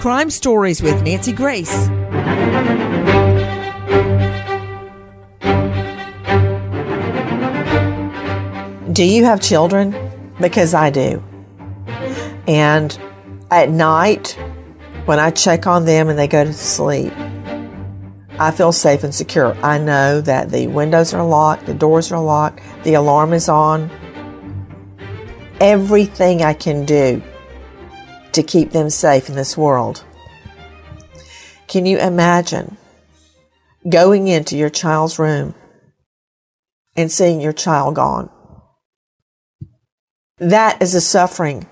Crime Stories with Nancy Grace. Do you have children? Because I do. And at night, when I check on them and they go to sleep, I feel safe and secure. I know that the windows are locked, the doors are locked, the alarm is on. Everything I can do to keep them safe in this world. Can you imagine going into your child's room and seeing your child gone? That is a suffering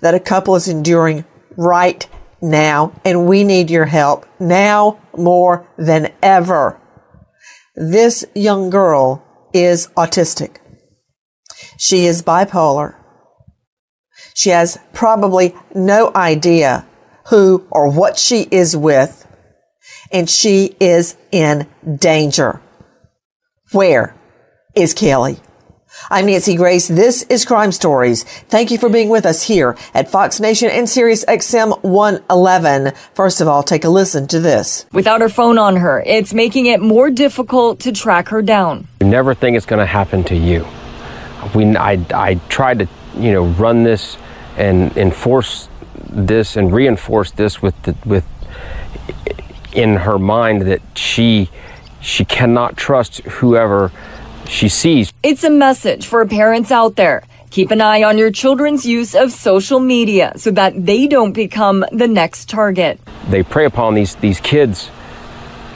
that a couple is enduring right now, and we need your help now more than ever. This young girl is autistic. She is bipolar. She has probably no idea who or what she is with, and she is in danger. Where is Kelly? I'm Nancy Grace. This is Crime Stories. Thank you for being with us here at Fox Nation and Sirius XM 111. First of all, take a listen to this. Without her phone on her, it's making it more difficult to track her down. You never think it's going to happen to you. We, I, I tried to, you know, run this and enforce this and reinforce this with the, with in her mind that she she cannot trust whoever she sees. It's a message for parents out there. Keep an eye on your children's use of social media so that they don't become the next target. They prey upon these these kids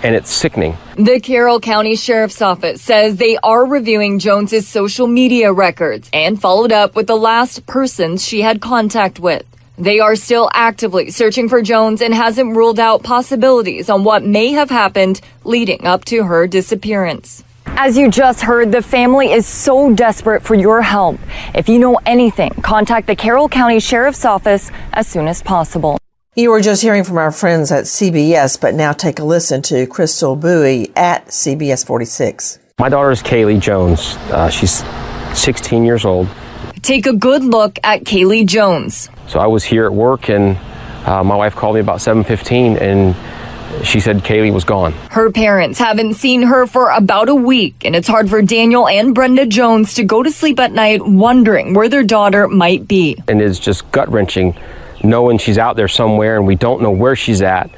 and it's sickening. The Carroll County Sheriff's Office says they are reviewing Jones's social media records and followed up with the last persons she had contact with. They are still actively searching for Jones and hasn't ruled out possibilities on what may have happened leading up to her disappearance. As you just heard, the family is so desperate for your help. If you know anything, contact the Carroll County Sheriff's Office as soon as possible. You were just hearing from our friends at CBS, but now take a listen to Crystal Bui at CBS 46. My daughter is Kaylee Jones. Uh, she's 16 years old. Take a good look at Kaylee Jones. So I was here at work, and uh, my wife called me about 7:15, and she said Kaylee was gone. Her parents haven't seen her for about a week, and it's hard for Daniel and Brenda Jones to go to sleep at night wondering where their daughter might be. And it's just gut wrenching knowing she's out there somewhere and we don't know where she's at.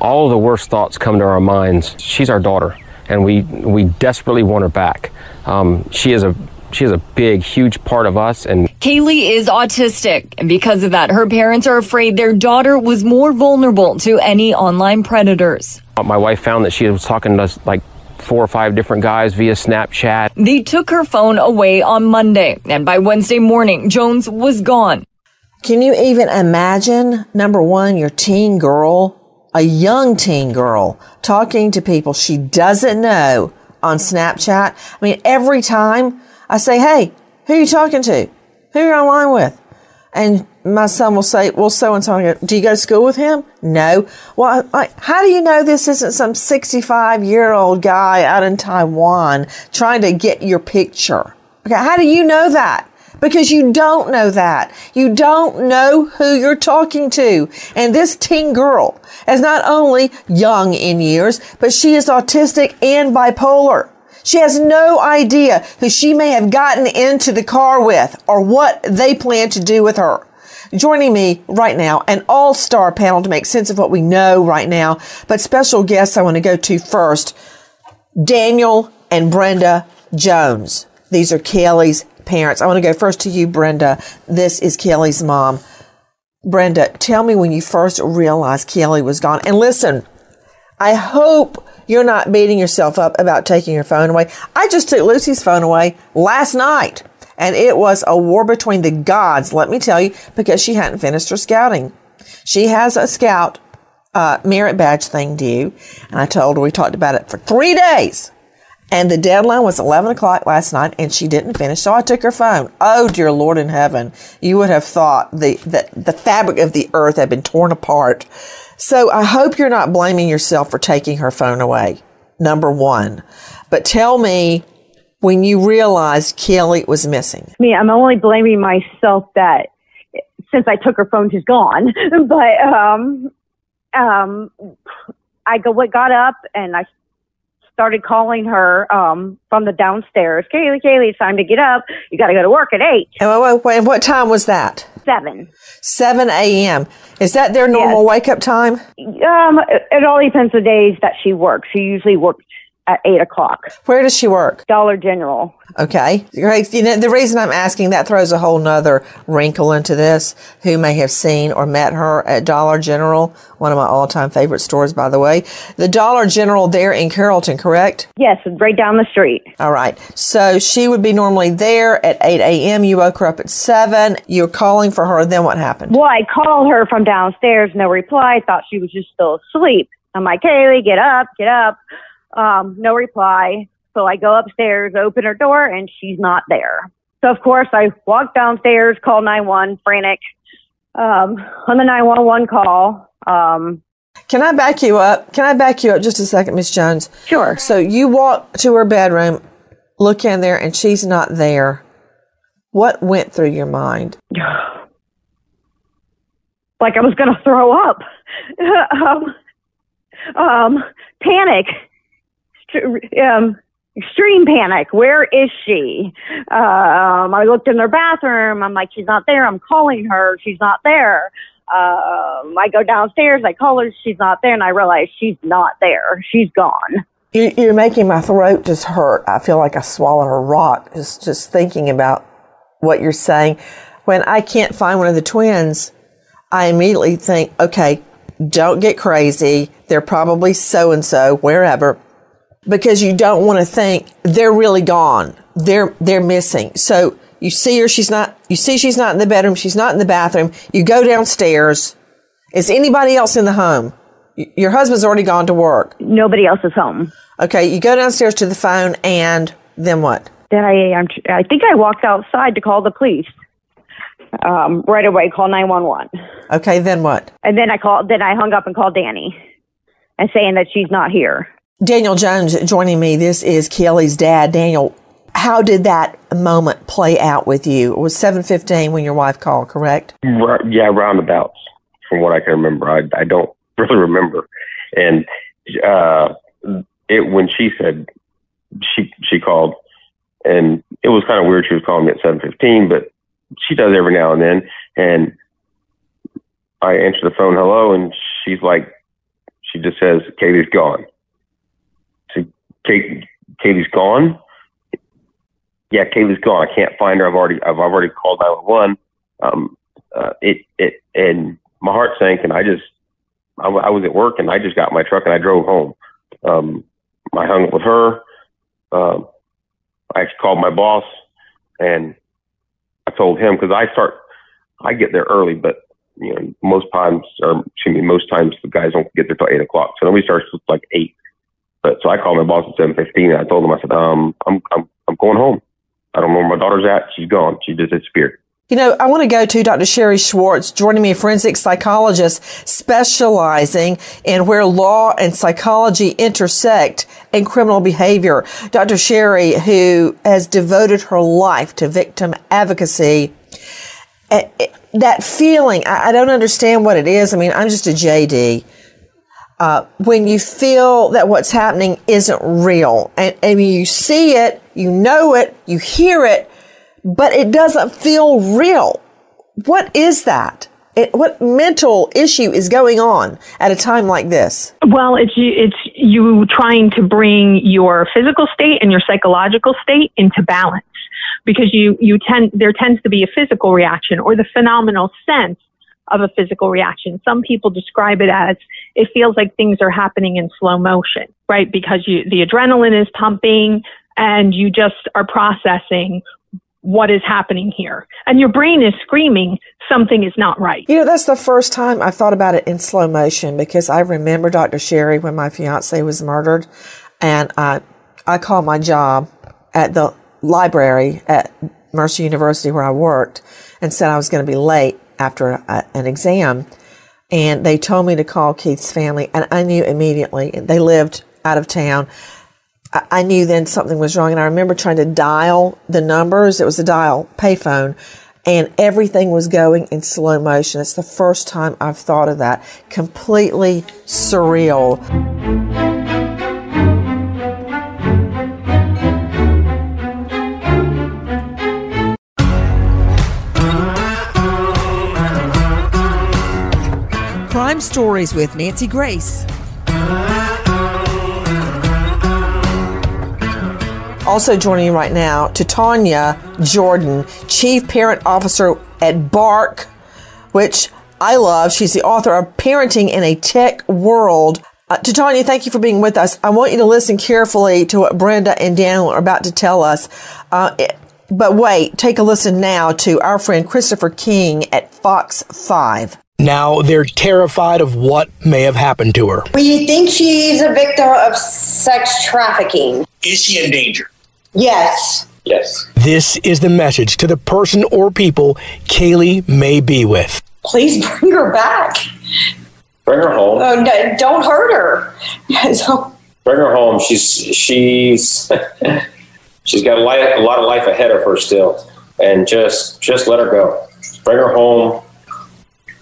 All the worst thoughts come to our minds. She's our daughter, and we we desperately want her back. Um, she is a she is a big, huge part of us. And Kaylee is autistic, and because of that, her parents are afraid their daughter was more vulnerable to any online predators. My wife found that she was talking to us like four or five different guys via Snapchat. They took her phone away on Monday, and by Wednesday morning, Jones was gone. Can you even imagine, number one, your teen girl, a young teen girl, talking to people she doesn't know on Snapchat? I mean, every time I say, Hey, who are you talking to? Who are you online with? And my son will say, well, so and so. Do you go to school with him? No. Well, like, how do you know this isn't some 65 year old guy out in Taiwan trying to get your picture? Okay. How do you know that? Because you don't know that. You don't know who you're talking to. And this teen girl is not only young in years, but she is autistic and bipolar. She has no idea who she may have gotten into the car with or what they plan to do with her. Joining me right now, an all-star panel to make sense of what we know right now, but special guests I want to go to first, Daniel and Brenda Jones. These are Kelly's parents. I want to go first to you, Brenda. This is Kelly's mom. Brenda, tell me when you first realized Kelly was gone. And listen, I hope you're not beating yourself up about taking your phone away. I just took Lucy's phone away last night, and it was a war between the gods, let me tell you, because she hadn't finished her scouting. She has a scout uh, merit badge thing due, and I told her we talked about it for three days. And the deadline was 11 o'clock last night and she didn't finish. So I took her phone. Oh, dear Lord in heaven. You would have thought the, the, the fabric of the earth had been torn apart so I hope you're not blaming yourself for taking her phone away. Number one. But tell me when you realized Kelly was missing. Mean, I'm only blaming myself that since I took her phone, she's gone. But um, um, I go, what got up and I started calling her um, from the downstairs. Kaylee, Kaylee, it's time to get up. You got to go to work at eight, And what, time was that? seven. 7 a.m. Is that their normal Yes. wake up time? Um, it, it all depends the days that she works. She usually works at eight o'clock. Where does she work? Dollar General. Okay. Great. You know, the reason I'm asking that throws a whole nother wrinkle into this. Who may have seen or met her at Dollar General, one of my all time favorite stores, by the way. The Dollar General there in Carrollton, correct? Yes, right down the street. All right. So she would be normally there at 8 a.m. You woke her up at 7. You're calling for her. Then what happened? Well, I called her from downstairs, no reply. Thought she was just still asleep. I'm like, Kaylee, get up, get up. Um, no reply. So I go upstairs, open her door, and she's not there. So of course I walk downstairs, call 911, frantic. Um, on the 911 call, um, Can I back you up? Can I back you up just a second, Miss Jones? sure. So you walk to her bedroom, look in there, and she's not there. What went through your mind? like I was going to throw up. um, um, panic, um, extreme panic. Where is she? Um, I looked in her bathroom. I'm like, she's not there. I'm calling her. She's not there. Um, I go downstairs. I call her. She's not there, and I realize she's not there. She's gone. You- You're making my throat just hurt. I feel like I swallowed a rock just just thinking about what you're saying. When I can't find one of the twins, I immediately think, okay, don't get crazy. They're probably so and so wherever, because you don't want to think they're really gone. They're they're missing. So you see her, she's not. You see she's not in the bedroom. She's not in the bathroom. You go downstairs. Is anybody else in the home? Your husband's already gone to work. Nobody else is home. Okay, you go downstairs to the phone, and then what? Then I, I'm, I think I walked outside to call the police. Um, right away, call 911. Okay, then what? And then I called, then I hung up and called Danny and saying that she's not here. Daniel Jones joining me. This is Kelly's dad, Daniel. How did that moment play out with you? It was seven fifteen when your wife called, correct? Right, yeah, roundabouts. From what I can remember, I I don't really remember. And uh, it when she said she she called, and it was kind of weird. She was calling me at seven fifteen, but she does every now and then. And I answer the phone, hello, and she's like, she just says, "Katie's gone." Kate, Katie's gone. Yeah, Katie's gone. I can't find her. I've already I've already called nine one one. Um, uh, it it and my heart sank, and I just I, w- I was at work, and I just got my truck and I drove home. Um, I hung up with her. Um, I actually called my boss, and I told him because I start I get there early, but you know most times or excuse me most times the guys don't get there till eight o'clock, so nobody starts till like eight. But so I called my boss at seven fifteen, and I told him I said um I'm I'm I'm going home. I don't know where my daughter's at. She's gone. She just disappeared. You know, I want to go to Dr. Sherry Schwartz, joining me, a forensic psychologist specializing in where law and psychology intersect in criminal behavior. Dr. Sherry, who has devoted her life to victim advocacy, eh, eh, that feeling, I don't understand what it is. I mean, I'm just a JD. Uh, when you feel that what's happening isn't real and, and you see it, you know it, you hear it, but it doesn't feel real. What is that? It, what mental issue is going on at a time like this? Well, it's you, it's you trying to bring your physical state and your psychological state into balance because you you tend there tends to be a physical reaction or the phenomenal sense of a physical reaction. Some people describe it as it feels like things are happening in slow motion, right? Because you, the adrenaline is pumping and you just are processing what is happening here. And your brain is screaming something is not right. You know, that's the first time I've thought about it in slow motion because I remember Dr. Sherry when my fiance was murdered and I, I called my job at the library at Mercer University where I worked and said I was going to be late after a, an exam. And they told me to call Keith's family and I knew immediately they lived out of town. I, I knew then something was wrong. And I remember trying to dial the numbers. It was a dial payphone and everything was going in slow motion. It's the first time I've thought of that. Completely surreal. Crime Stories with Nancy Grace. Also joining right now, Titania Jordan, Chief Parent Officer at Bark, which I love. She's the author of Parenting in a Tech World. Uh, Titania, thank you for being with us. I want you to listen carefully to what Brenda and Daniel are about to tell us. Uh, it, but wait, take a listen now to our friend Christopher King at Fox 5. Now they're terrified of what may have happened to her. We think she's a victim of sex trafficking. Is she in danger? Yes. Yes. This is the message to the person or people Kaylee may be with. Please bring her back. Bring her home. Oh, no, don't hurt her. so, Bring her home. She's she's she's got a, life, a lot of life ahead of her still, and just just let her go. Bring her home.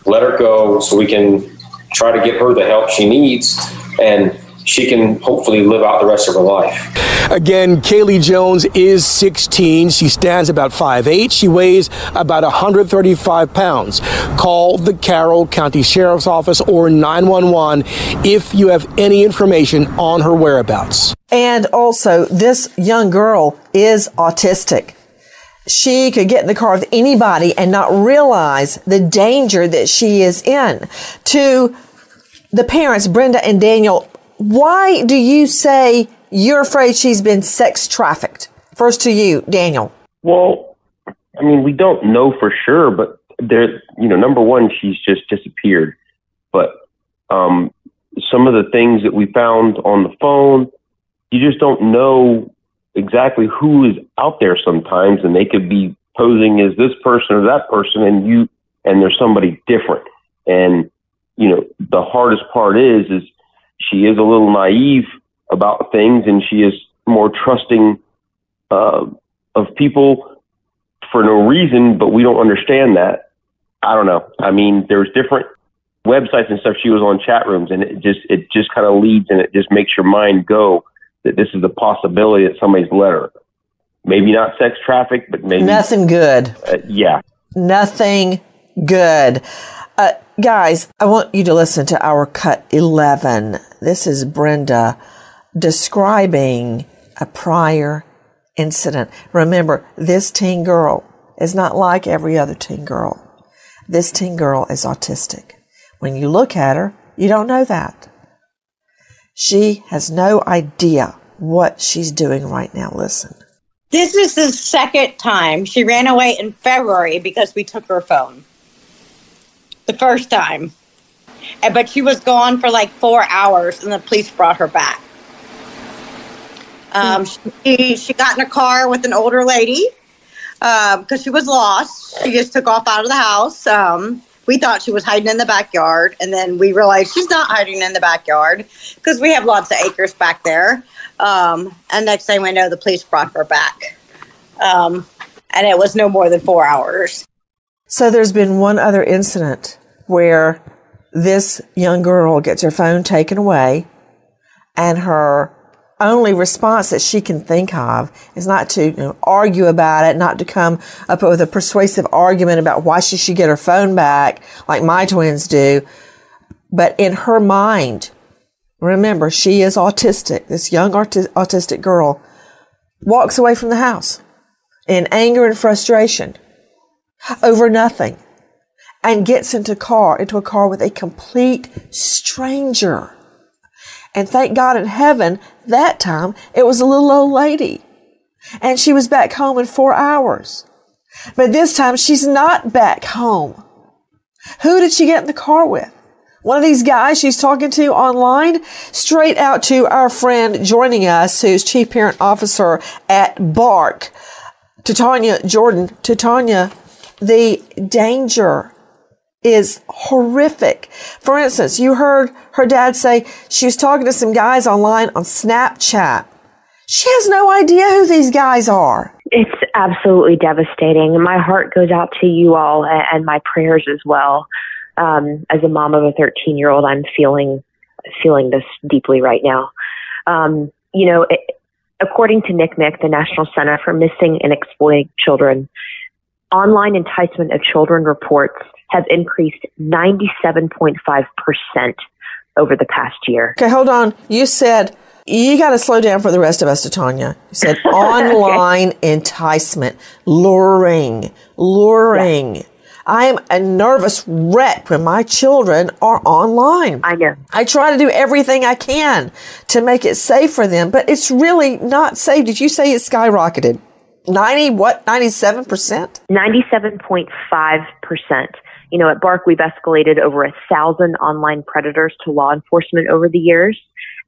Let her go, so we can try to get her the help she needs, and she can hopefully live out the rest of her life. Again, Kaylee Jones is 16. She stands about 5'8. She weighs about 135 pounds. Call the Carroll County Sheriff's Office or 911 if you have any information on her whereabouts. And also, this young girl is autistic. She could get in the car with anybody and not realize the danger that she is in. To the parents, Brenda and Daniel, why do you say you're afraid she's been sex trafficked? First to you, Daniel. Well, I mean, we don't know for sure, but there, you know, number one, she's just disappeared. But um, some of the things that we found on the phone, you just don't know exactly who is out there sometimes, and they could be posing as this person or that person, and you, and there's somebody different. And you know, the hardest part is, is she is a little naive about things, and she is more trusting uh, of people for no reason, but we don't understand that. I don't know. I mean, there's different websites and stuff she was on chat rooms and it just it just kind of leads and it just makes your mind go that this is the possibility that somebody's letter. maybe not sex traffic but maybe Nothing good. uh, yeah Nothing good. Uh, guys, I want you to listen to our cut 11. This is Brenda describing a prior incident. Remember, this teen girl is not like every other teen girl. This teen girl is autistic. When you look at her, you don't know that. She has no idea what she's doing right now. Listen. This is the second time she ran away in February because we took her phone. The first time. But she was gone for like four hours and the police brought her back. Um, she, she got in a car with an older lady because she was lost. She just took off out of the house. Um, we thought she was hiding in the backyard, and then we realized she's not hiding in the backyard because we have lots of acres back there. Um, and next thing we know, the police brought her back. Um, and it was no more than four hours. So there's been one other incident where this young girl gets her phone taken away and her only response that she can think of is not to you know, argue about it, not to come up with a persuasive argument about why she should get her phone back like my twins do. But in her mind, remember, she is autistic. This young auti- autistic girl walks away from the house in anger and frustration over nothing and gets into car into a car with a complete stranger. And thank God in heaven, that time it was a little old lady. And she was back home in four hours. But this time she's not back home. Who did she get in the car with? One of these guys she's talking to online? Straight out to our friend joining us, who's Chief Parent Officer at Bark, Titania Jordan. Titania, the danger is horrific. For instance, you heard her dad say she was talking to some guys online on Snapchat. She has no idea who these guys are. It's absolutely devastating. My heart goes out to you all and my prayers as well. Um, as a mom of a 13 year old, I'm feeling feeling this deeply right now. Um, you know, it, according to NCMEC, the National Center for Missing and Exploited Children, online enticement of children reports have increased 97.5% over the past year. Okay, hold on. You said you got to slow down for the rest of us, Tanya. You said online okay. enticement, luring, luring. Yeah. I am a nervous wreck when my children are online. I know. I try to do everything I can to make it safe for them, but it's really not safe. Did you say it skyrocketed? 90 what 97% 97.5% you know at bark we've escalated over a thousand online predators to law enforcement over the years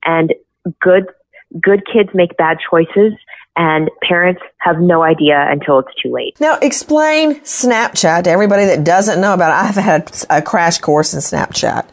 and good good kids make bad choices and parents have no idea until it's too late. Now, explain Snapchat to everybody that doesn't know about it. I've had a crash course in Snapchat.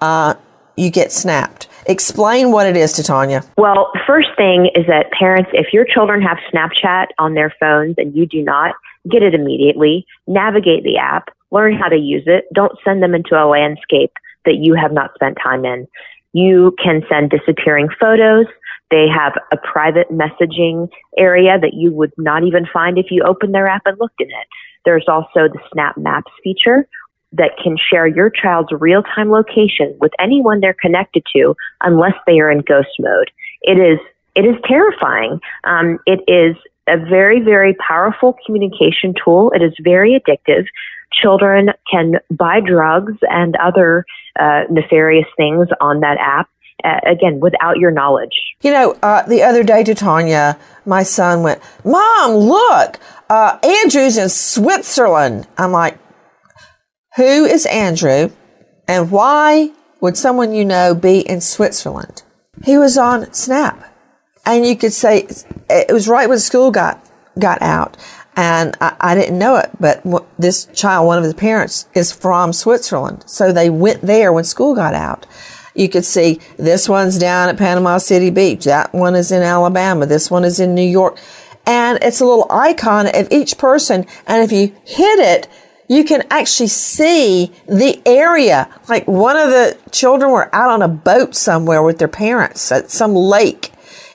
Uh, you get snapped. Explain what it is Titania. Well, first thing is that parents, if your children have Snapchat on their phones and you do not, get it immediately. Navigate the app. Learn how to use it. Don't send them into a landscape that you have not spent time in. You can send disappearing photos. They have a private messaging area that you would not even find if you opened their app and looked in it. There's also the Snap Maps feature that can share your child's real time location with anyone they're connected to unless they are in ghost mode. It is, it is terrifying. Um, it is a very, very powerful communication tool. It is very addictive. Children can buy drugs and other uh, nefarious things on that app. Uh, again, without your knowledge. You know, uh, the other day Titania, my son went, Mom, look, uh, Andrew's in Switzerland. I'm like, who is Andrew and why would someone you know be in Switzerland? He was on Snap. And you could say it was right when school got, got out. And I, I didn't know it, but this child, one of his parents is from Switzerland. So they went there when school got out. You could see this one's down at Panama City Beach. That one is in Alabama. This one is in New York. And it's a little icon of each person. And if you hit it, you can actually see the area. Like one of the children were out on a boat somewhere with their parents at some lake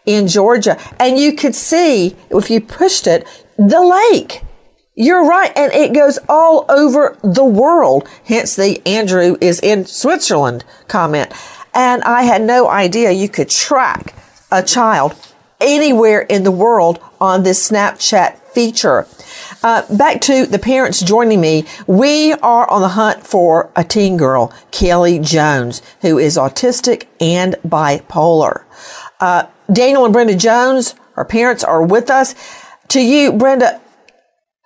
in Georgia. And you could see, if you pushed it, the lake. You're right. And it goes all over the world. Hence the Andrew is in Switzerland comment. And I had no idea you could track a child anywhere in the world on this Snapchat feature. Uh, back to the parents joining me. We are on the hunt for a teen girl, Kelly Jones, who is autistic and bipolar. Uh, Daniel and Brenda Jones, her parents are with us. To you, Brenda,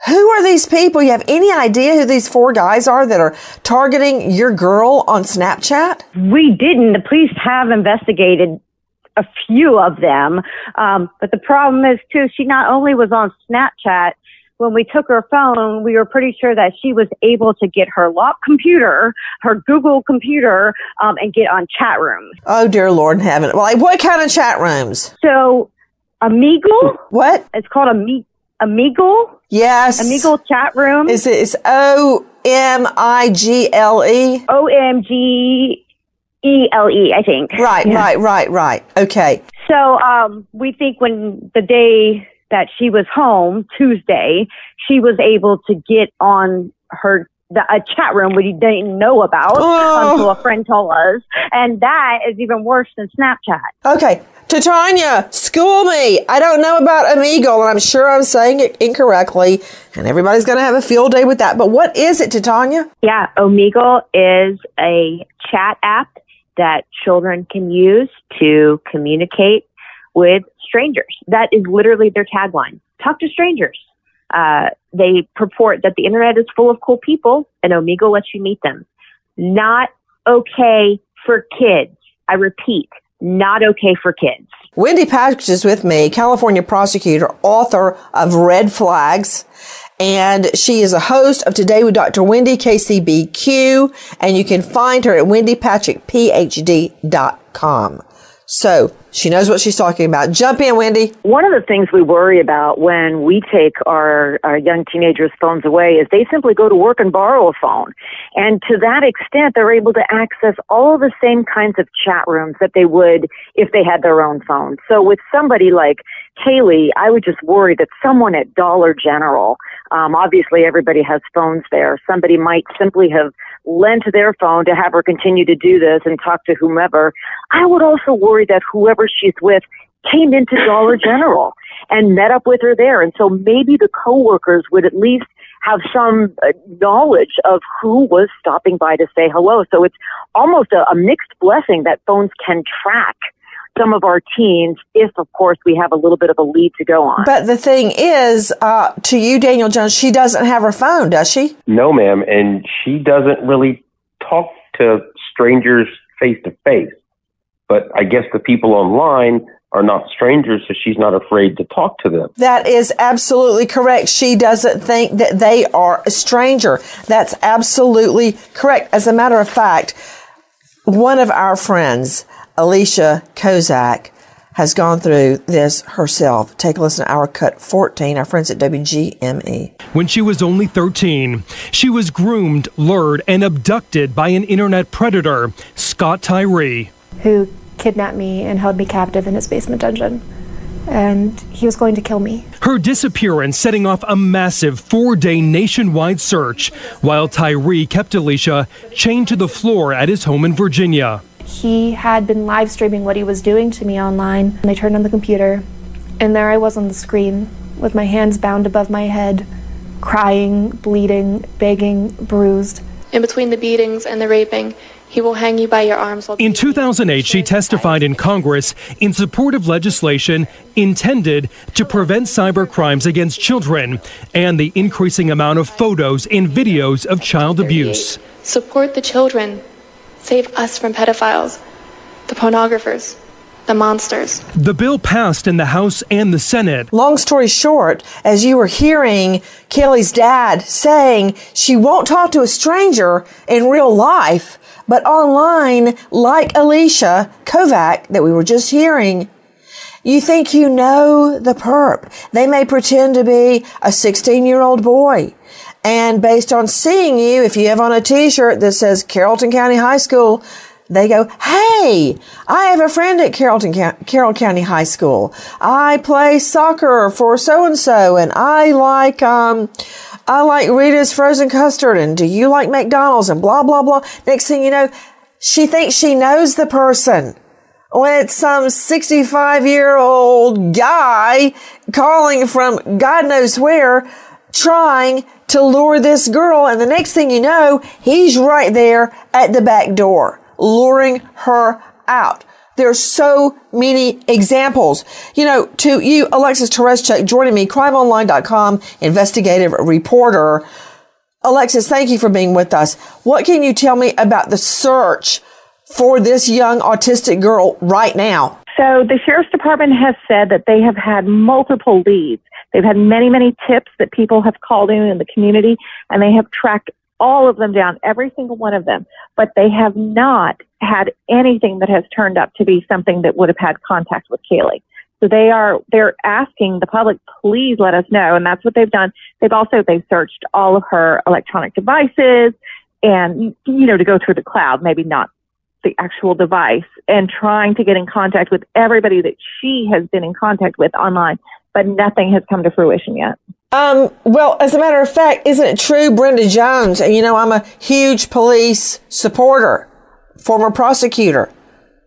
who are these people? You have any idea who these four guys are that are targeting your girl on Snapchat? We didn't. The police have investigated a few of them. Um, but the problem is, too, she not only was on Snapchat, when we took her phone, we were pretty sure that she was able to get her lock computer, her Google computer, um, and get on chat rooms. Oh, dear Lord in heaven. Well, like, what kind of chat rooms? So, Omegle. What? It's called a me Amigo. Yes. Omegle chat room. Is it? It's O M I G L E. O M G E L E, I think. Right, yeah. right, right, right. Okay. So um, we think when the day that she was home Tuesday, she was able to get on her the, a chat room we didn't know about oh. until a friend told us, and that is even worse than Snapchat. Okay, Titania, school me. I don't know about Omegle, and I'm sure I'm saying it incorrectly, and everybody's going to have a field day with that. But what is it, Titania? Yeah, Omegle is a chat app that children can use to communicate with strangers. That is literally their tagline. Talk to strangers. Uh, they purport that the internet is full of cool people and Omegle lets you meet them. Not okay for kids. I repeat, not okay for kids. Wendy Patrick is with me, California prosecutor, author of Red Flags, and she is a host of Today with Dr. Wendy, KCBQ, and you can find her at wendypatrickphd.com. So she knows what she's talking about. Jump in, Wendy. One of the things we worry about when we take our, our young teenagers' phones away is they simply go to work and borrow a phone. And to that extent, they're able to access all the same kinds of chat rooms that they would if they had their own phone. So with somebody like Kaylee, I would just worry that someone at Dollar General, um, obviously everybody has phones there, somebody might simply have lent their phone to have her continue to do this and talk to whomever. I would also worry that whoever she's with came into Dollar General and met up with her there. And so maybe the coworkers would at least have some uh, knowledge of who was stopping by to say hello. So it's almost a, a mixed blessing that phones can track some of our teens if, of course, we have a little bit of a lead to go on. But the thing is, uh, to you, Daniel Jones, she doesn't have her phone, does she? No, ma'am. And she doesn't really talk to strangers face to face. But I guess the people online are not strangers, so she's not afraid to talk to them. That is absolutely correct. She doesn't think that they are a stranger. That's absolutely correct. As a matter of fact, one of our friends, Alicia Kozak, has gone through this herself. Take a listen to our cut 14, our friends at WGME. When she was only 13, she was groomed, lured, and abducted by an internet predator, Scott Tyree. Who kidnapped me and held me captive in his basement dungeon. And he was going to kill me. Her disappearance setting off a massive four day nationwide search, while Tyree kept Alicia chained to the floor at his home in Virginia. He had been live streaming what he was doing to me online, and I turned on the computer, and there I was on the screen with my hands bound above my head, crying, bleeding, begging, bruised. In between the beatings and the raping, he will hang you by your arms. While In 2008, she testified in Congress in support of legislation intended to prevent cyber crimes against children and the increasing amount of photos and videos of child abuse. Support the children. Save us from pedophiles, the pornographers, the monsters. The bill passed in the House and the Senate. Long story short, as you were hearing Kelly's dad saying she won't talk to a stranger in real life, but online, like Alicia Kovac that we were just hearing, you think you know the perp. They may pretend to be a 16 year old boy. And based on seeing you, if you have on a t-shirt that says Carrollton County High School, they go, Hey, I have a friend at Carrollton, Carroll County High School. I play soccer for so and so and I like, um, I like Rita's frozen custard and do you like McDonald's and blah, blah, blah. Next thing you know, she thinks she knows the person when it's some 65 year old guy calling from God knows where trying to lure this girl. And the next thing you know, he's right there at the back door, luring her out. There's so many examples. You know, to you, Alexis Tereszcuk, joining me, crimeonline.com investigative reporter. Alexis, thank you for being with us. What can you tell me about the search for this young autistic girl right now? So the sheriff's department has said that they have had multiple leads. They've had many, many tips that people have called in in the community, and they have tracked all of them down, every single one of them. But they have not had anything that has turned up to be something that would have had contact with Kaylee. So they are they're asking the public, please let us know, and that's what they've done. They've also they've searched all of her electronic devices, and you know to go through the cloud, maybe not the actual device, and trying to get in contact with everybody that she has been in contact with online but nothing has come to fruition yet. Um, well, as a matter of fact, isn't it true, Brenda Jones? And you know, I'm a huge police supporter, former prosecutor.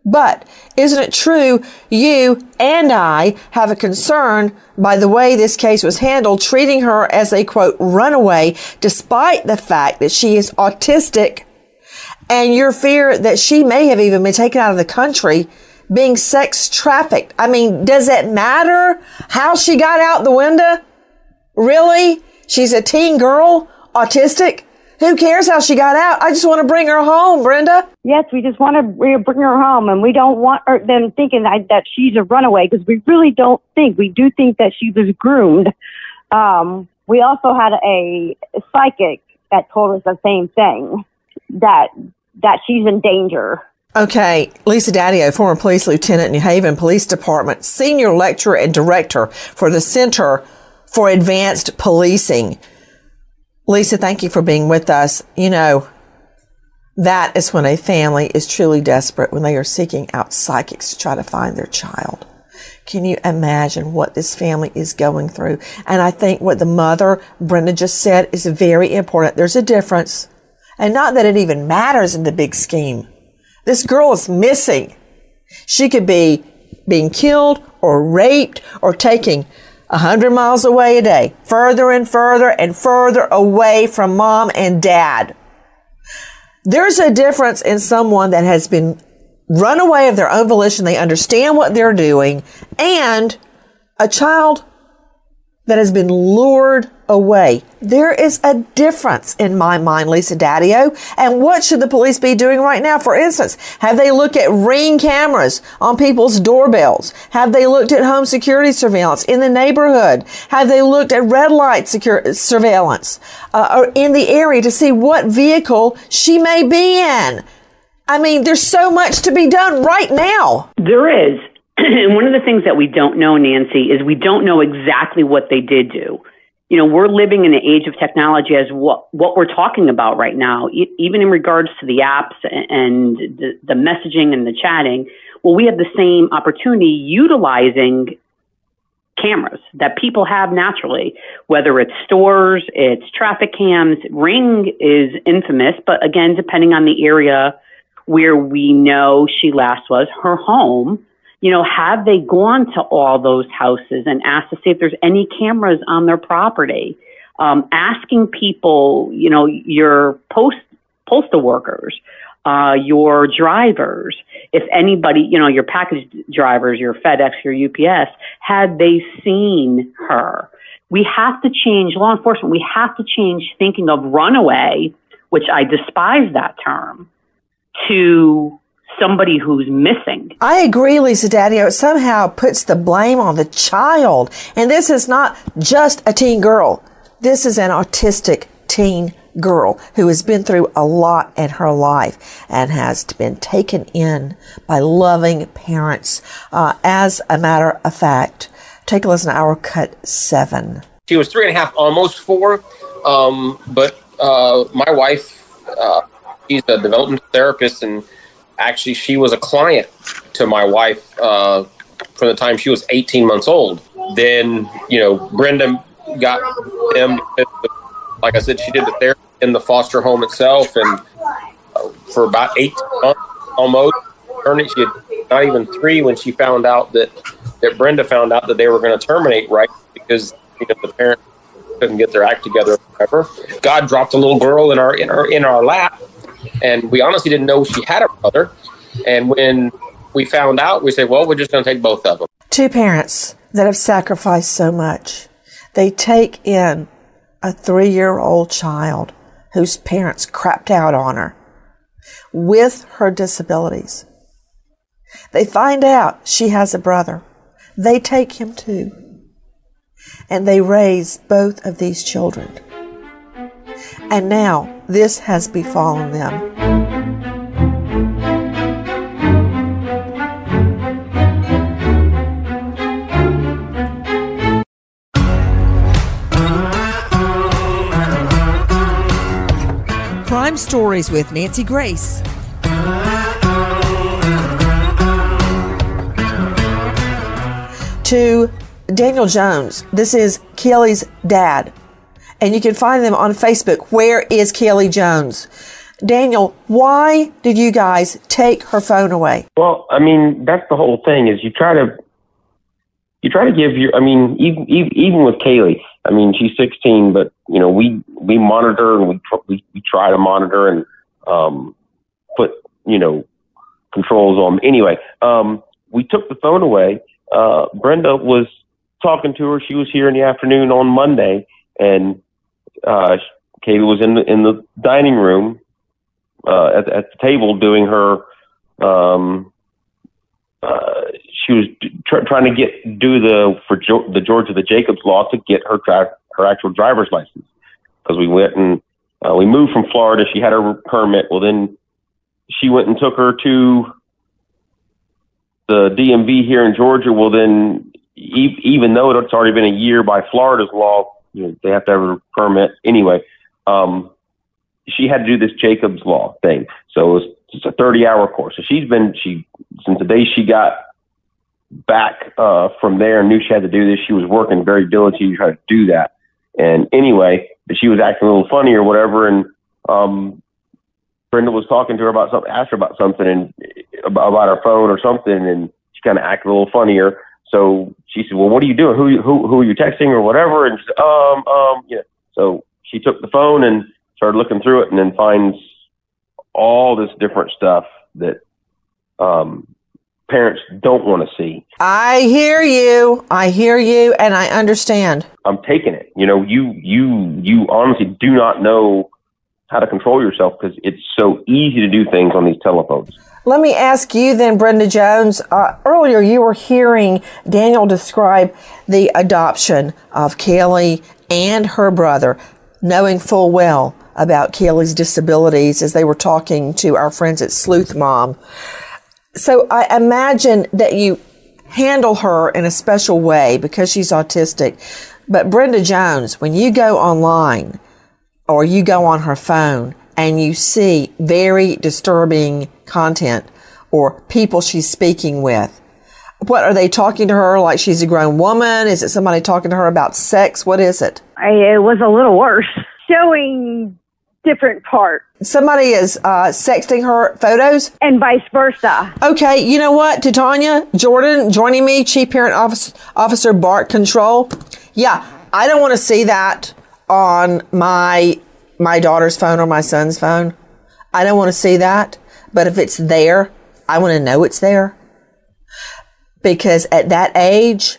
But isn't it true you and I have a concern by the way this case was handled, treating her as a quote runaway, despite the fact that she is autistic and your fear that she may have even been taken out of the country being sex trafficked. I mean, does it matter how she got out the window? Really? She's a teen girl, autistic. Who cares how she got out? I just want to bring her home, Brenda. Yes, we just want to bring her home, and we don't want her, them thinking that, that she's a runaway because we really don't think. We do think that she was groomed. Um, we also had a psychic that told us the same thing that that she's in danger Okay, Lisa Dadio, former police lieutenant, New Haven Police Department, senior lecturer and director for the Center for Advanced Policing. Lisa, thank you for being with us. You know, that is when a family is truly desperate, when they are seeking out psychics to try to find their child. Can you imagine what this family is going through? And I think what the mother, Brenda, just said is very important. There's a difference. And not that it even matters in the big scheme. This girl is missing. She could be being killed or raped or taking a hundred miles away a day, further and further and further away from mom and dad. There's a difference in someone that has been run away of their own volition. They understand what they're doing and a child that has been lured away. There is a difference in my mind, Lisa Dadio. And what should the police be doing right now? For instance, have they looked at ring cameras on people's doorbells? Have they looked at home security surveillance in the neighborhood? Have they looked at red light secure, surveillance uh, in the area to see what vehicle she may be in? I mean, there's so much to be done right now. There is. and one of the things that we don't know, Nancy, is we don't know exactly what they did do. You know, we're living in an age of technology as what, what we're talking about right now, e- even in regards to the apps and the, the messaging and the chatting. Well, we have the same opportunity utilizing cameras that people have naturally, whether it's stores, it's traffic cams. Ring is infamous, but again, depending on the area where we know she last was, her home, you know, have they gone to all those houses and asked to see if there's any cameras on their property? Um, asking people, you know, your post postal workers, uh, your drivers, if anybody, you know, your package drivers, your FedEx, your UPS, had they seen her? We have to change law enforcement. We have to change thinking of runaway, which I despise that term, to somebody who's missing. I agree, Lisa Dadio. It somehow puts the blame on the child. And this is not just a teen girl. This is an autistic teen girl who has been through a lot in her life and has been taken in by loving parents. Uh, as a matter of fact, take a listen to our cut seven. She was three and a half, almost four. Um, but uh, my wife, uh, she's a development therapist and actually she was a client to my wife uh, from the time she was 18 months old. Then you know Brenda got them. Like I said, she did the therapy in the foster home itself, and uh, for about eight months almost. She had not even three when she found out that that Brenda found out that they were going to terminate right because you know the parents couldn't get their act together. Whatever. God dropped a little girl in our in our in our lap and we honestly didn't know she had a brother. And when we found out, we said, well, we're just going to take both of them. Two parents that have sacrificed so much. They take in a three year old child whose parents crapped out on her with her disabilities. They find out she has a brother. They take him too. And they raise both of these children. And now this has befallen them. Crime Stories with Nancy Grace. To Daniel Jones, this is Kelly's dad and you can find them on Facebook. Where is Kelly Jones? Daniel, why did you guys take her phone away? Well, I mean, that's the whole thing is you try to you try to give your I mean, even even with Kaylee, I mean, she's 16, but you know, we we monitor and we we, we try to monitor and um, put you know controls on. Anyway, um, we took the phone away. Uh, Brenda was talking to her. She was here in the afternoon on Monday, and uh, Katie was in the in the dining room uh, at, at the table doing her. Um, uh, she was tr- trying to get do the for jo- the Georgia the Jacobs law to get her dri- her actual driver's license because we went and uh, we moved from Florida. She had her permit. Well, then she went and took her to the DMV here in Georgia. Well, then, e- even though it's already been a year by Florida's law, you know, they have to have a permit anyway. Um, she had to do this Jacob's Law thing. So it was it's a 30 hour course. So she's been, she, since the day she got back, uh, from there knew she had to do this, she was working very diligently to try to do that. And anyway, but she was acting a little funny or whatever. And, um, Brenda was talking to her about something, asked her about something and about her phone or something. And she kind of acted a little funnier. So she said, well, what are you doing? Who, who, who are you texting or whatever? And she said, um, um, yeah. So she took the phone and started looking through it and then finds all this different stuff that um, parents don't want to see. I hear you. I hear you, and I understand. I'm taking it. You know, you you you honestly do not know how to control yourself because it's so easy to do things on these telephones. Let me ask you then, Brenda Jones. Uh, earlier, you were hearing Daniel describe the adoption of Kaylee and her brother, knowing full well about Kaylee's disabilities as they were talking to our friends at Sleuth Mom. So I imagine that you handle her in a special way because she's autistic. But Brenda Jones, when you go online or you go on her phone and you see very disturbing content or people she's speaking with, what are they talking to her like she's a grown woman? Is it somebody talking to her about sex? What is it? I, it was a little worse. Showing different parts. Somebody is uh, sexting her photos? And vice versa. Okay, you know what, Titania Jordan joining me, Chief Parent Office, Officer Bark Control. Yeah, I don't want to see that on my my daughter's phone or my son's phone. I don't want to see that. But if it's there, I want to know it's there. Because at that age,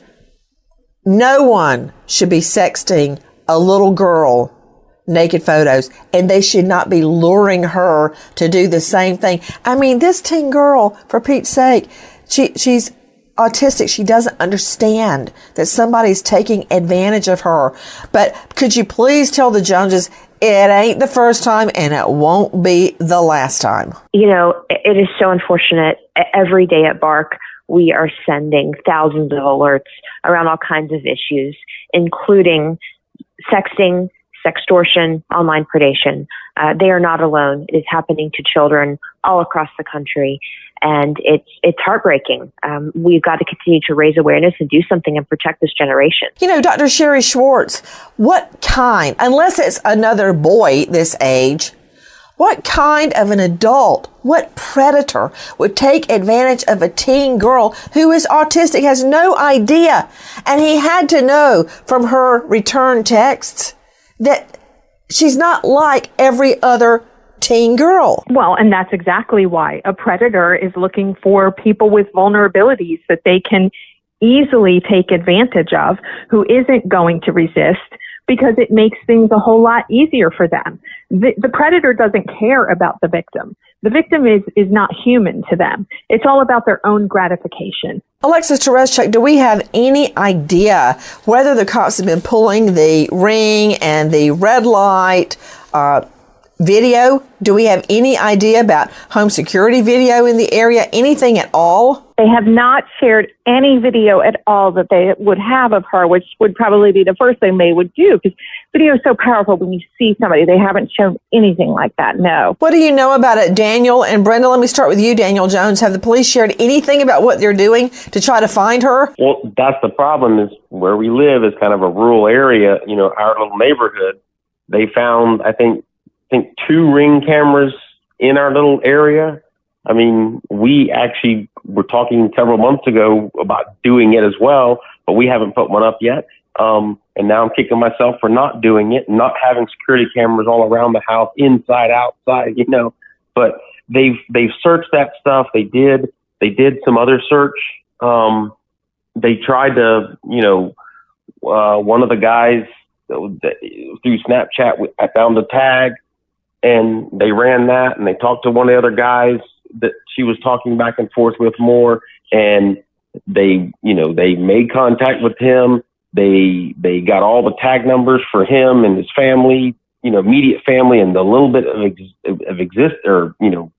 no one should be sexting a little girl naked photos and they should not be luring her to do the same thing. I mean, this teen girl, for Pete's sake, she, she's autistic. She doesn't understand that somebody's taking advantage of her. But could you please tell the Joneses it ain't the first time and it won't be the last time? You know, it is so unfortunate. Every day at Bark, we are sending thousands of alerts around all kinds of issues, including sexting, sextortion, online predation. Uh, they are not alone. It is happening to children all across the country, and it's it's heartbreaking. Um, we've got to continue to raise awareness and do something and protect this generation. You know, Dr. Sherry Schwartz, what kind, unless it's another boy this age, what kind of an adult, what predator would take advantage of a teen girl who is autistic, has no idea, and he had to know from her return texts that she's not like every other teen girl. Well, and that's exactly why a predator is looking for people with vulnerabilities that they can easily take advantage of who isn't going to resist because it makes things a whole lot easier for them. The, the predator doesn't care about the victim. The victim is, is not human to them. It's all about their own gratification. Alexis Tereszcuk, do we have any idea whether the cops have been pulling the ring and the red light uh, video? Do we have any idea about home security video in the area? Anything at all? They have not shared any video at all that they would have of her, which would probably be the first thing they would do because video is so powerful when you see somebody. They haven't shown anything like that. No. What do you know about it, Daniel and Brenda? Let me start with you, Daniel Jones. Have the police shared anything about what they're doing to try to find her? Well, that's the problem is where we live is kind of a rural area, you know, our little neighborhood. They found, I think, I think two ring cameras in our little area. I mean, we actually were talking several months ago about doing it as well, but we haven't put one up yet. Um, and now I'm kicking myself for not doing it, not having security cameras all around the house, inside, outside, you know. But they've they've searched that stuff. They did they did some other search. Um, they tried to, you know, uh, one of the guys through Snapchat. I found the tag and they ran that and they talked to one of the other guys that she was talking back and forth with more and they you know they made contact with him they they got all the tag numbers for him and his family you know immediate family and the little bit of, ex, of exist or you know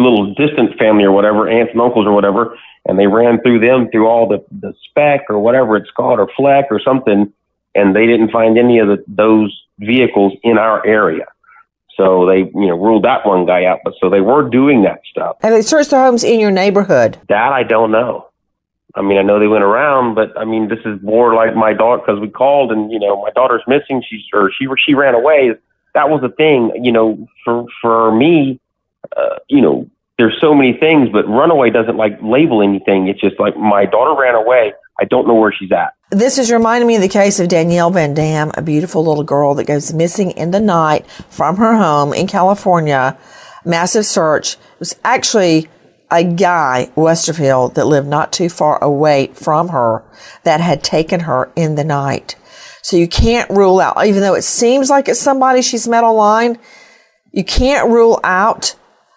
little distant family or whatever, aunts and uncles or whatever, and they ran through them through all the the spec or whatever it's called or fleck or something, and they didn't find any of the, those vehicles in our area. So they, you know, ruled that one guy out. But so they were doing that stuff. And they searched the homes in your neighborhood. That I don't know. I mean, I know they went around, but I mean, this is more like my daughter because we called and you know my daughter's missing. She's or she she ran away. That was the thing. You know, for for me, uh, you know, there's so many things, but runaway doesn't like label anything. It's just like my daughter ran away. I don't know where she's at. This is reminding me of the case of Danielle Van Dam, a beautiful little girl that goes missing in the night from her home in California. Massive search. It was actually a guy, Westerfield, that lived not too far away from her that had taken her in the night. So you can't rule out, even though it seems like it's somebody she's met online, you can't rule out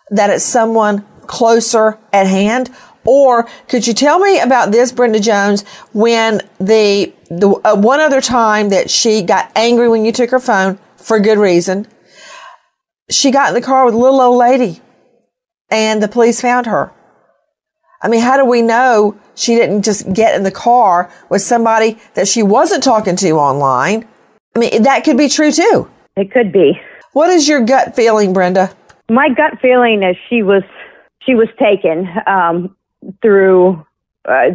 that it's someone closer at hand. Or could you tell me about this, Brenda Jones, when the, the uh, one other time that she got angry when you took her phone for good reason, she got in the car with a little old lady and the police found her. I mean, how do we know she didn't just get in the car with somebody that she wasn't talking to online? I mean, that could be true too. It could be. What is your gut feeling, Brenda? My gut feeling is she was she was taken um, through uh,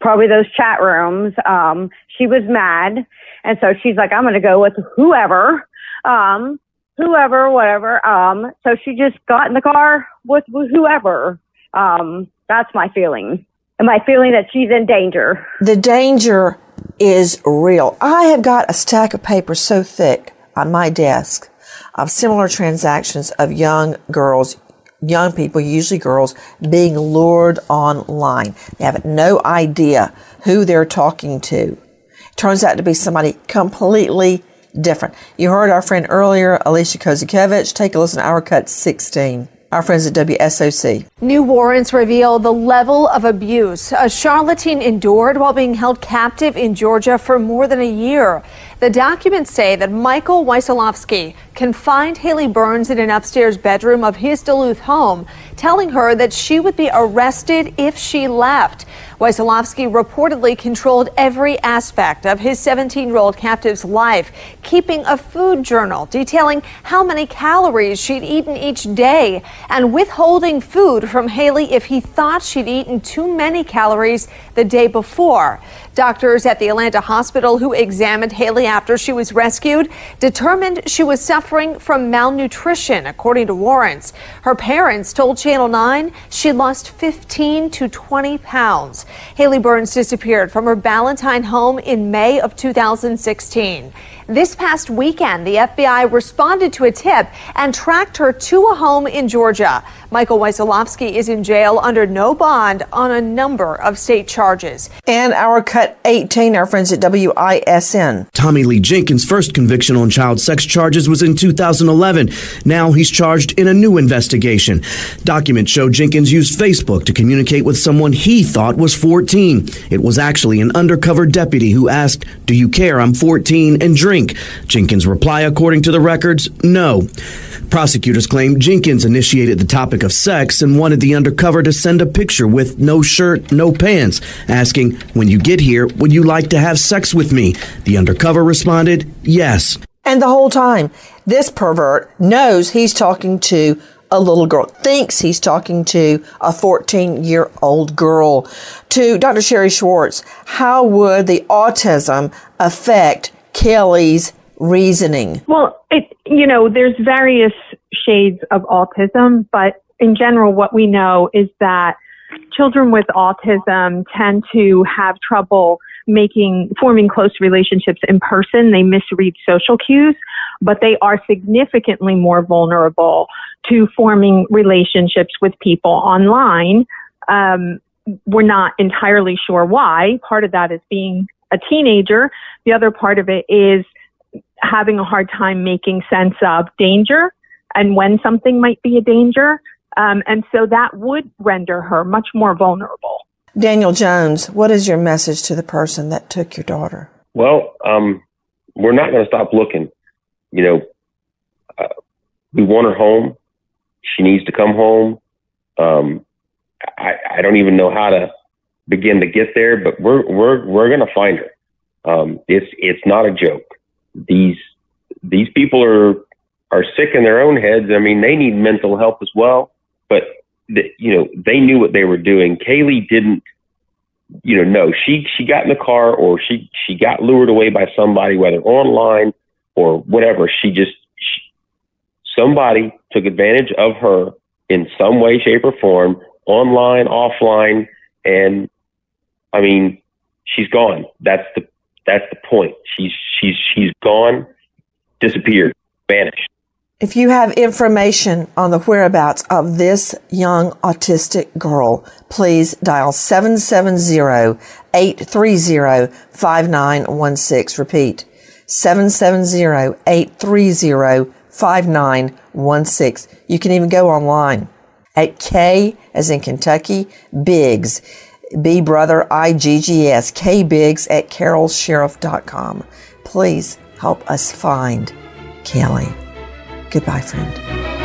probably those chat rooms. Um, she was mad, and so she's like, "I'm going to go with whoever." Um, whoever, whatever. Um, so she just got in the car with, whoever. Um, that's my feeling. And my feeling that she's in danger. The danger is real. I have got a stack of papers so thick on my desk of similar transactions of young girls, young people, usually girls, being lured online. They have no idea who they're talking to. Turns out to be somebody completely different. You heard our friend earlier, Alicia Kozakiewicz. Take a listen to our cut 16. Our friends at WSOC. New warrants reveal the level of abuse a Charlotte teen endured while being held captive in Georgia for more than a year. The documents say that Michael Wysolovski confined Haley Burns in an upstairs bedroom of his Duluth home, telling her that she would be arrested if she left. Wysolovski reportedly controlled every aspect of his 17 year old captive's life, keeping a food journal detailing how many calories she'd eaten each day and withholding food from Haley if he thought she'd eaten too many calories the day before. Doctors at the Atlanta hospital who examined Haley after she was rescued determined she was suffering from malnutrition, according to warrants. Her parents told Channel 9 she lost 15 to 20 pounds. Haley Burns disappeared from her Ballantyne home in May of 2016. This past weekend, the FBI responded to a tip and tracked her to a home in Georgia. Michael Wysolovski is in jail under no bond on a number of state charges. And our cut 18, our friends at WISN. Tommy Lee Jenkins' first conviction on child sex charges was in 2011. Now he's charged in a new investigation. Documents show Jenkins used Facebook to communicate with someone he thought was 14. It was actually an undercover deputy who asked, Do you care I'm 14 and drink? Jenkins' reply, according to the records, no. Prosecutors claim Jenkins initiated the topic of sex and wanted the undercover to send a picture with no shirt, no pants, asking, When you get here, would you like to have sex with me? The undercover responded, Yes. And the whole time, this pervert knows he's talking to a little girl, thinks he's talking to a 14 year old girl. To Dr. Sherry Schwartz, how would the autism affect Kaylee's reasoning? Well, it, you know, there's various shades of autism, but in general, what we know is that children with autism tend to have trouble making, forming close relationships in person. They misread social cues, but they are significantly more vulnerable to forming relationships with people online. Um, we're not entirely sure why. Part of that is being a teenager. The other part of it is having a hard time making sense of danger and when something might be a danger. Um, and so that would render her much more vulnerable. Daniel Jones, what is your message to the person that took your daughter? Well, um, we're not going to stop looking. You know, uh, we want her home. She needs to come home. Um, I, I don't even know how to begin to get there, but we're we're we're gonna find her. Um, it's it's not a joke. These these people are are sick in their own heads. I mean, they need mental help as well. But the, you know, they knew what they were doing. Kaylee didn't. You know, no, she she got in the car or she she got lured away by somebody, whether online or whatever. She just she, somebody took advantage of her in some way, shape, or form, online, offline, and I mean, she's gone. That's the that's the point. She's she's she's gone, disappeared, vanished. If you have information on the whereabouts of this young autistic girl, please dial 770-830-5916. Repeat, 770-830-5916. You can even go online at K as in Kentucky, Biggs, B brother I-G-G-S, K Biggs at carrollsheriff.com. Please help us find Kaylee. Goodbye, friend.